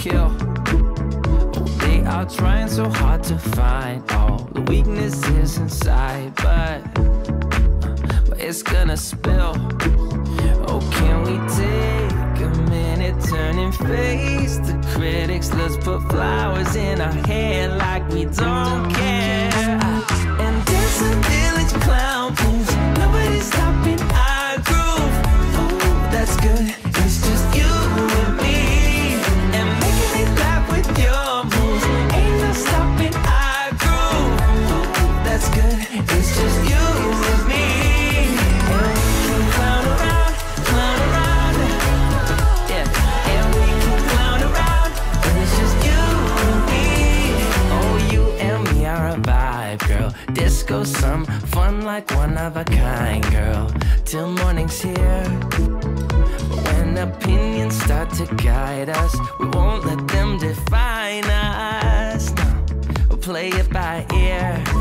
kill. They are trying so hard to find all the weaknesses inside, but, but it's gonna spill. Oh, can we take a minute, turn and face the critics? Let's put flowers in our hair like we don't care. Like one of a kind, girl. Till morning's here. But when opinions start to guide us, we won't let them define us. No, we'll play it by ear.